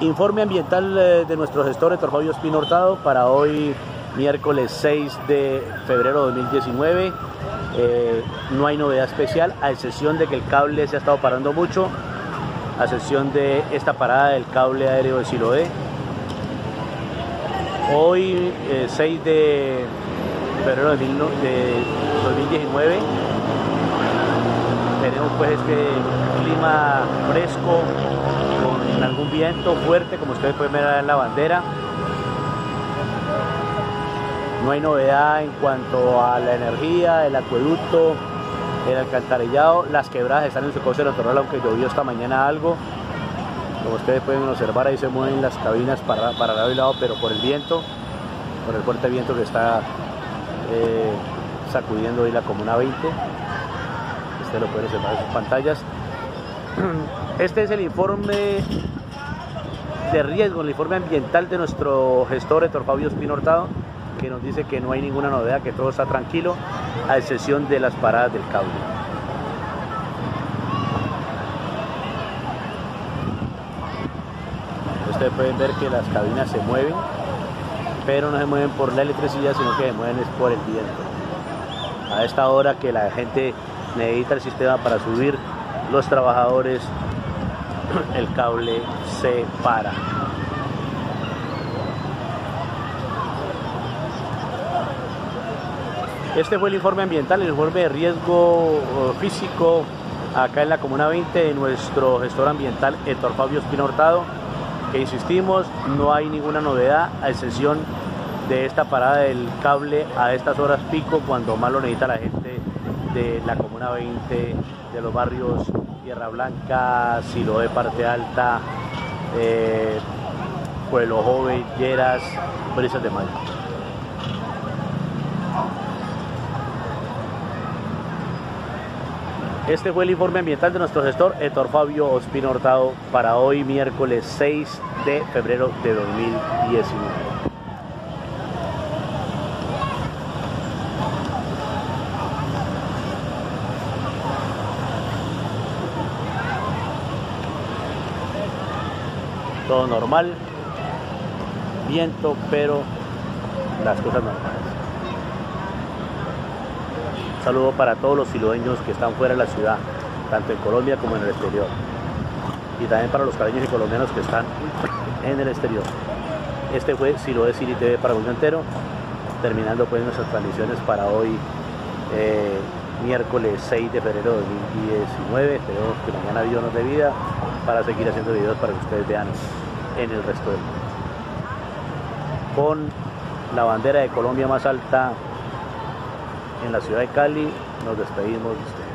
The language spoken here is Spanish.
Informe ambiental eh, de nuestro gestor Héctor Fabio Espino Hurtado para hoy, miércoles 6 de febrero de 2019. Eh, no hay novedad especial, a excepción de que el cable se ha estado parando mucho, a excepción de esta parada del cable aéreo de Siloé. Hoy, 6 eh, de febrero de 2019, tenemos pues este clima fresco, algún viento fuerte, como ustedes pueden ver en la bandera. No hay novedad en cuanto a la energía, el acueducto, el alcantarillado. Las quebradas están en su cauce natural, aunque llovió esta mañana algo. Como ustedes pueden observar, ahí se mueven las cabinas para, para lado y lado, pero por el viento, por el fuerte viento que está eh, sacudiendo hoy la Comuna 20. Ustedes lo pueden observar en sus pantallas. Este es el informe de riesgo, el informe ambiental de nuestro gestor Héctor Fabio Espino Hurtado, que nos dice que no hay ninguna novedad, que todo está tranquilo, a excepción de las paradas del cable. Ustedes pueden ver que las cabinas se mueven, pero no se mueven por la electricidad, sino que se mueven es por el viento. A esta hora que la gente necesita el sistema para subir los trabajadores el cable se para. Este fue el informe ambiental, el informe de riesgo uh, físico acá en la Comuna 20 de nuestro gestor ambiental Héctor Fabio Espino Hurtado, que insistimos, no hay ninguna novedad a excepción de esta parada del cable a estas horas pico cuando más lo necesita la gente de la Comuna 20, de los barrios Tierra Blanca, Siloé Parte Alta, eh, Pueblo Joven, Lleras, Brisas de Mayo. Este fue el informe ambiental de nuestro gestor Héctor Fabio Ospino Hurtado para hoy miércoles 6 de febrero de 2019. Todo normal, viento, pero las cosas normales. Un saludo para todos los siloeños que están fuera de la ciudad, tanto en Colombia como en el exterior. Y también para los cariños y colombianos que están en el exterior. Este fue Siloé City TV para mundo entero, terminando pues nuestras transmisiones para hoy, eh, miércoles 6 de febrero de 2019. Esperemos que mañana nos dé vida para seguir haciendo videos para que ustedes vean en el resto del mundo. Con la bandera de Colombia más alta en la ciudad de Cali, nos despedimos de ustedes.